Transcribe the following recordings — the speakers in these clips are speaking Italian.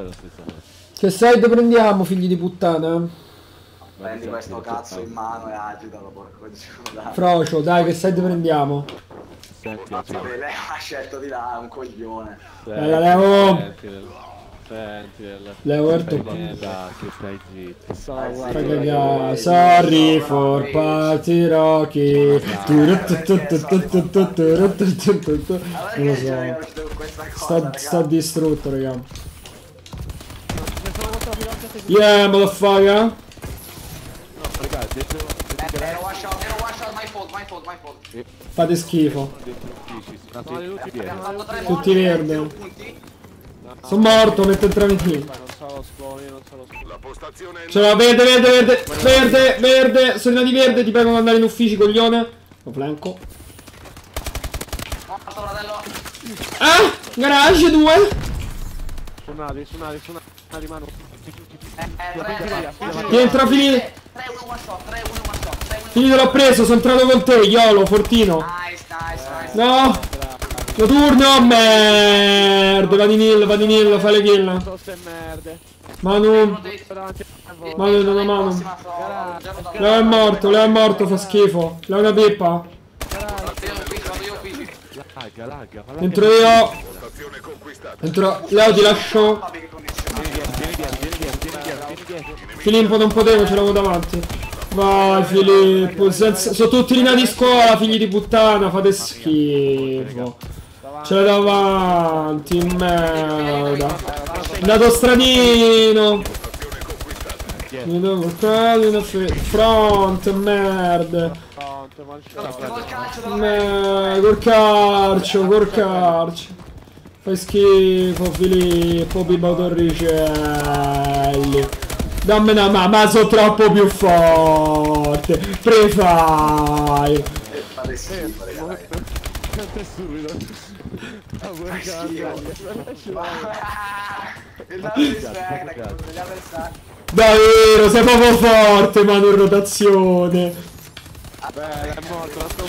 è la stessa cosa. Che side prendiamo, figli di puttana? Prendi questo cazzo in mano e agitalo, porco dio. dai. Frocio, dai, che side prendiamo? Senti, Vabbè, lei ha scelto di là, è un coglione. senti, la levo. senti, Levo il niente, che stai zitto. Eh. Raga, sorry for party Rocky. Non lo so. sta distrutto, raga. Yeah, motherfucker. No, raga, dentro, Eh, Ero one shot, ero one shot, my fault, my fault, my fault. Fate schifo. dentro tutti morti, verde. Sono morto mentre entravi qui. Ce l'ho, verde, verde, verde, verde, verde. Sono di verde, ti prego di andare in uffici, coglione. Lo flanco. Morto, fratello. Ah, garage 2. Suonati, suonati, suonati, mano. Rientra, finito. 3, 1, one shot, 3, 1, one shot, 3, 1, Finito, l'ho preso, sono entrato con te, Iolo, Fortino. Nice, nice, nice. No, lo turno, merda. Vadi nil, vadi nil, fai le kill. Manu. Manu, non ho mano. Leo è morto, Leo è morto, fa schifo. Leo è una lagga. Entro io. Entro. Leo ti lascio. Vabbè, che connessione. Vieni dietro, vieni dietro, vieni dietro, vieni dietro, vieni dietro. Filippo non potevo, ce l'avevo davanti. Vai Filippo, senza- sono tutti rinati di scuola, figli di puttana, fate schifo. Ce l'hai davanti, merda. Una fe- Front, merda. Merda, col carcio, col carcio. Fai schifo Filippo, Bibo Torricelli. Dammi una mano, ma sono troppo più forte. Prefire. Fate schifo, raga, dai. È subito. Ah, degli avversari. Davvero, sei proprio forte, mano in rotazione. Beh, è morto, la sto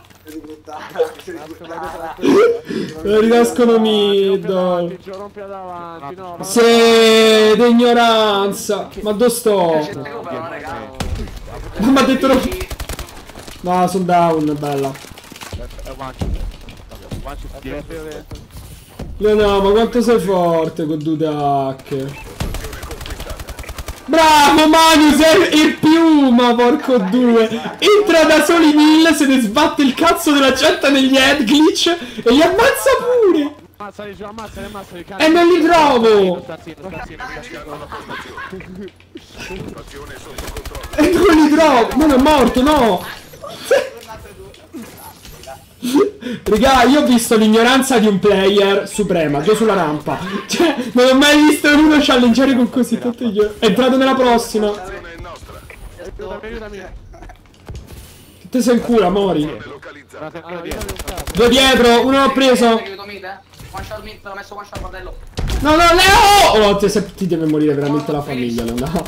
Rinascono mid. Ci rompi davanti, no. ma- Sì, d'ignoranza. Ma dove sto? Ma mi ha detto no. No, sono down, bella. Dietro. Leonardo, ma quanto sei forte con due tacche. Bravo Manu, sei il piuma, porco due. Entra da soli mille, se ne sbatte il cazzo della gente negli head glitch e li ammazza pure. Ammazzali, giù, ammazzali, ammazzali, E non li trovo. E non li trovo. Ma non è morto, no. Raga, io ho visto l'ignoranza di un player suprema, già sulla rampa. Cioè, non ho mai visto uno challengere con così tanto io. È entrato nella prossima. Che te sei in culo, mori. Due dietro, uno l'ho preso. No, no, Leo! Oh, ti, se- ti deve morire veramente la famiglia, Leo.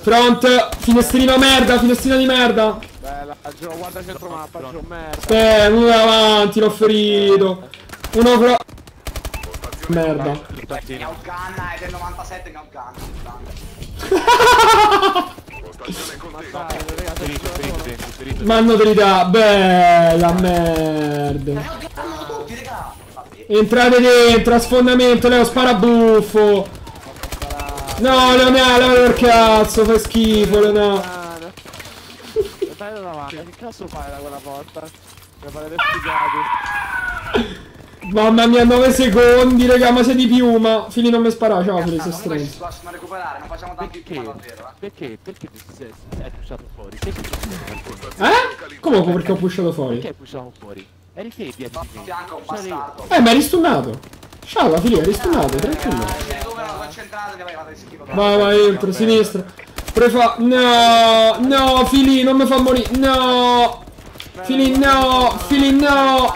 Front, finestrino merda, finestrino di merda. Bella, giù, guarda centro mappa, giù, merda. Eh, uno davanti, l'ho ferito. Uno pro... Merda. Outgunna, è del 97, mi outgunna. Postazione contesa. Dai, raga, Ferito, ferito, ferito, ferito. Manno verità, bella merda. Entrate dentro, a sfondamento, Leo spara buffo. No, Leonardo, per cazzo, fai schifo, Leonardo. Stai da davanti, che cazzo fai da quella porta? Fare le sfigati. Mamma mia, 9 secondi, raga, ma sei di piuma. Fili non mi spara, ciao, Fili, sei Comunque ci possono recuperare, non facciamo tanti Perché? più davvero, eh. Perché? Perché ti sei, hai pushato fuori? Sei Eh? Come perché ho pushato fuori? Perché hai pushato fuori? Eri te dietro A di me. fianco bastardo. Eh, ma hai ristunnato. Ciao, Fili, hai ristunnato, tranquillo. Vai. Vai, entro, sinistra. Prefa... No, no, Fili, non mi fa morire. No. Fili, no. Fili, no.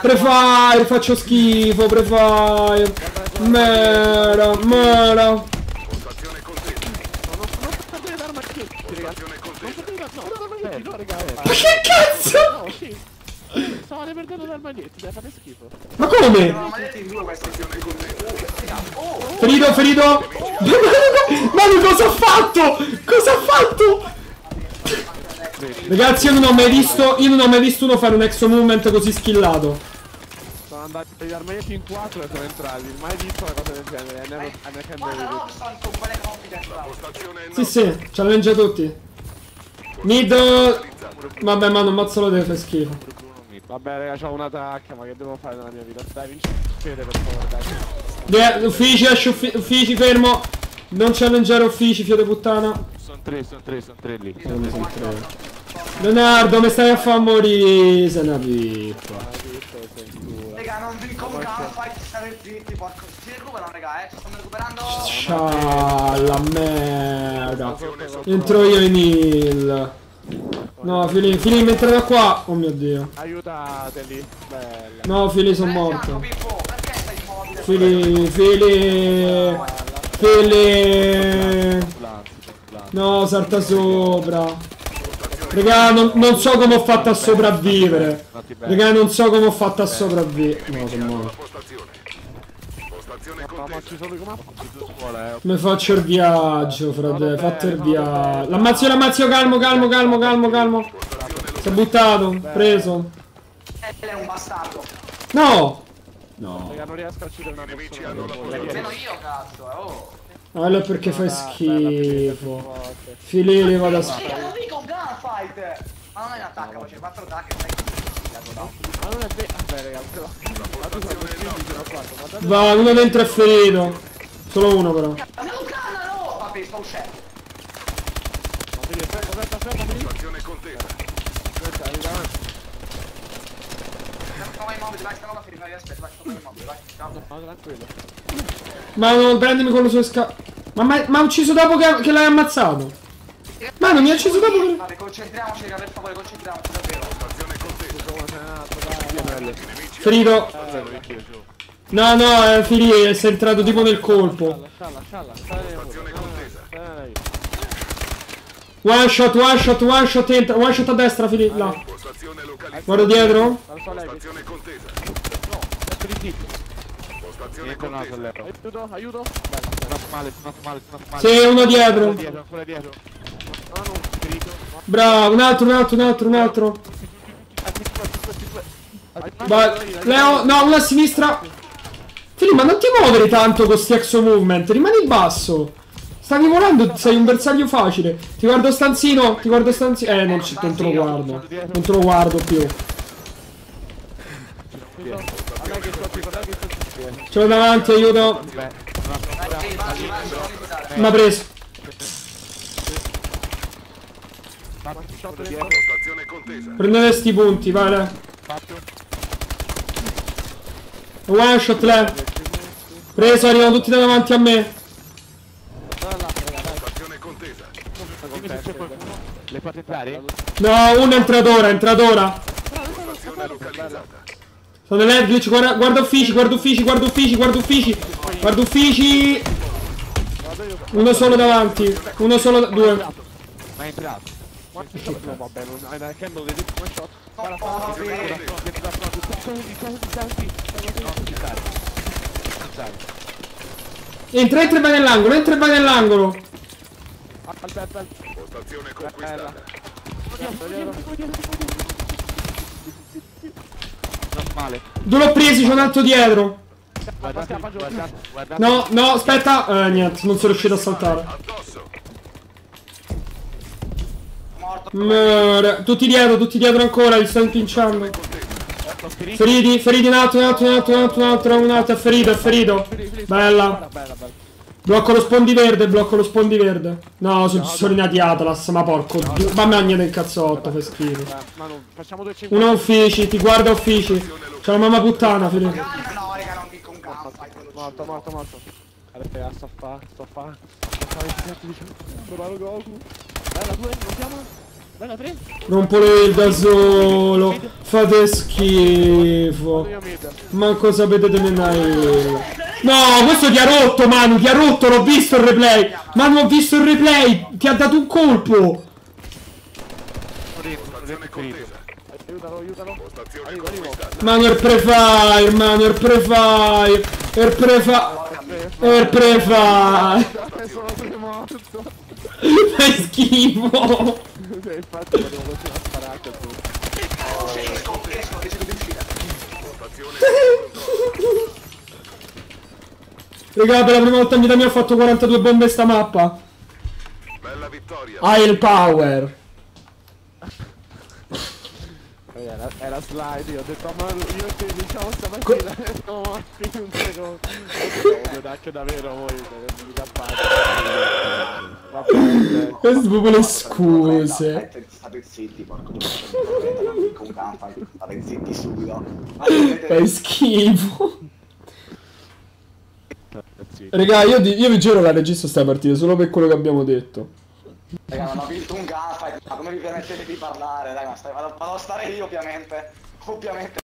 Prefire, faccio schifo, prefire. Mera, mera. Ma che cazzo? No, stavate perdendo dal maglietto, dai, fate schifo. Ma come? Ma vedete in due questi Oh, Ferito, ferito! Manu cosa ha fatto? Cosa ha fatto? Ragazzi io non ho mai visto Io non ho mai visto uno fare un exo movement così skillato Sono andati dal maglietto in quattro e sono entrati. Mai visto una cosa del genere. Never, never Ma no, con quelle confidence Sì sì, challenge tutti Mid Vabbè ma non mazzo lo deve fare schifo Vabbè raga, c'ho una tacca, ma che devo fare nella mia vita? Dai, vinci fede per favore, dai. De- Uffici, esci uffi- uffici, fermo Non challengeare uffici, di puttana Sono tre, sono tre, sono tre lì. Leonardo, mi stai a far morire Sei una pippa Raga, non vi con gunfight, state zitti, porco. Si recuperano, raga, eh. Ci stanno recuperando. Ciao, la merda Entro io in heal No, Fili, Fili, mentre da qua. Oh mio dio. Aiutateli, bella. No, Fili, sono morto? Fili, Fili. Fili. No, salta sopra. Raga, non, non so come ho fatto a sopravvivere. Raga, non so come ho fatto a sopravvivere No, sono morto Ma, come scuola, eh. Mi faccio il viaggio, frate, fate il viaggio L'ammazzo, l'ammazzo, calmo, calmo, calmo, calmo, calmo Si è buttato, preso Eh, è un bastardo. No! No, Raga, non riesco a uccidere una persona. Almeno io, cazzo, eh, oh. quello è perché fai schifo Filili vado a schifo non dico un gunfight. Ma non è un attacco, c'è quattro attacchi. stai- Ma non è vero. Vabbè, raga, però. Va, uno dentro è ferito Solo uno però Ma non cannano! Vabbè, sto uscendo. ma aspetta, aspetta, aspetta, contesa. Aspetta, non prendimi con le sue sca... Ma ma ha ucciso dopo che, che l'hai ammazzato Ma non mi ha ucciso dopo che... Vabbè, concentriamoci, raga, per favore, concentriamoci, davvero. Ferito No, no, è Fili, sei entrato tipo nel colpo Scialla, scialla, scialla. Postazione contesa. One shot, one shot, one shot, entra, one shot a destra, Fili, là. Guarda dietro Postazione contesa. è ritiro. Postazione contesa. Aiuto, aiuto. Sono male, sono male, sono male. Sì, uno dietro Ancora dietro, ancora dietro. No, no, ferito. Bravo, un altro, un altro, un altro, un altro Leo, no, una a sinistra Fili, ma non ti muovere tanto con sti exo movement, rimani basso Stavi volando, sei un bersaglio facile Ti guardo stanzino, ti guardo stanzino Eh, non, ci, non te lo guardo Non te lo guardo più. Ce l'ho davanti, aiuto Sì, vai, vai, vai, non limitare. Mi ha preso. Prendete sti punti, vai le. One shot le. Preso, arrivano tutti da davanti a me contesa. Le fate entrare? No, uno è entratore, è entratore Postazione localizzata. Sono nelle glitch, guarda, guarda uffici, guarda uffici, guarda uffici, guarda uffici Guarda uffici Uno solo davanti Uno solo, due Ma è entrato. No, vabbè, non hai una candle, vedi? One shot. Guarda, Oh, guarda, vabbè. guarda, guarda, guarda, guarda. Salvi, salvi, salvi. Entra, entra e vai nell'angolo, entra e vai nell'angolo Aspetta. Postazione conquistata. Non male. Due l'ho presi, c'è un altro dietro Guardate, Scappa, scappa, guardate, guardate. No, no, aspetta Eh, niente, non sono riuscito a saltare. Morto. Tutti dietro, tutti dietro ancora, li sto impinciando Feriti, feriti un altro, un altro, un altro, un altro, un altro, un altro, è ferito, è ferito Bella Bella, bella. Blocco lo spondi verde, blocco lo spondi verde. No, sono, sono rinati Atlas, ma porco dio. Ma magna del cazzotto, fai schifo. Eh, Ma non, facciamo 2,50. Uno uffici, ti guarda uffici. C'è la mamma puttana, fine. No, raga, non dico un non Morto, morto, morto. Allora, sto a fa, sto a fa. Sto a fare il Bravo Goku. Bella 2, non siamo? Bella 3. Rompolo il da solo. Fate schifo. Io. Manco sapete tenere No, questo ti ha rotto, Manu, ti ha rotto, l'ho visto il replay. Manu, ho visto il replay. Ti ha dato un colpo. Aiutalo, aiutalo. Mano il prefire, mano il prefire, il prefire, il prefire. Fai schifo. Infatti volevo continuare a sparare a tu. Esco, esco, decido di uscire. Raga, per la prima volta in vita mia ho fatto 42 bombe sta mappa. Bella vittoria. Hai il power. Eh, Era, slide, io ho detto ma io che diciamo stamattina siamo morti in un secondo. Ho detto davvero voi mi cappate. Vabbè, Queste sono proprio le scuse. State zitti, porco state zitti subito. Fai schifo. Raga, io, io vi giuro la registro sta partita solo per quello che abbiamo detto. Raga, non ho vinto un gunfight, ma come vi permettete di parlare, raga? Vado, vado a stare io, ovviamente. Ovviamente.